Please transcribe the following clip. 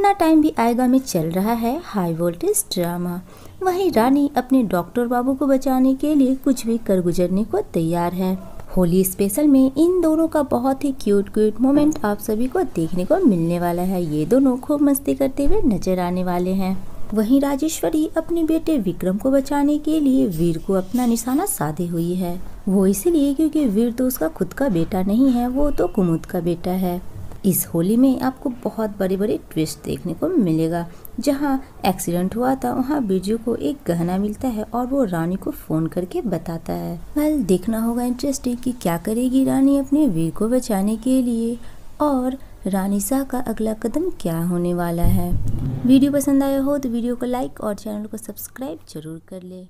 अपना टाइम भी आएगा में चल रहा है हाई वोल्टेज ड्रामा वहीं रानी अपने डॉक्टर बाबू को बचाने के लिए कुछ भी कर गुजरने को तैयार है। होली स्पेशल में इन दोनों का बहुत ही क्यूट क्यूट मोमेंट आप सभी को देखने को मिलने वाला है। ये दोनों खूब मस्ती करते हुए नज़र आने वाले हैं। वहीं राजेश्वरी अपने बेटे विक्रम को बचाने के लिए वीर को अपना निशाना साधे हुई है। वो इसलिए क्योंकि वीर तो उसका खुद का बेटा नहीं है, वो तो कुमुद का बेटा है। इस होली में आपको बहुत बड़े बड़े ट्विस्ट देखने को मिलेगा। जहाँ एक्सीडेंट हुआ था, वहाँ बिरजू को एक गहना मिलता है और वो रानी को फ़ोन करके बताता है। वेल देखना होगा इंटरेस्टिंग कि क्या करेगी रानी अपने वीर को बचाने के लिए। और रानी शाह का अगला कदम क्या होने वाला है? वीडियो पसंद आया हो तो वीडियो को लाइक और चैनल को सब्सक्राइब ज़रूर कर ले।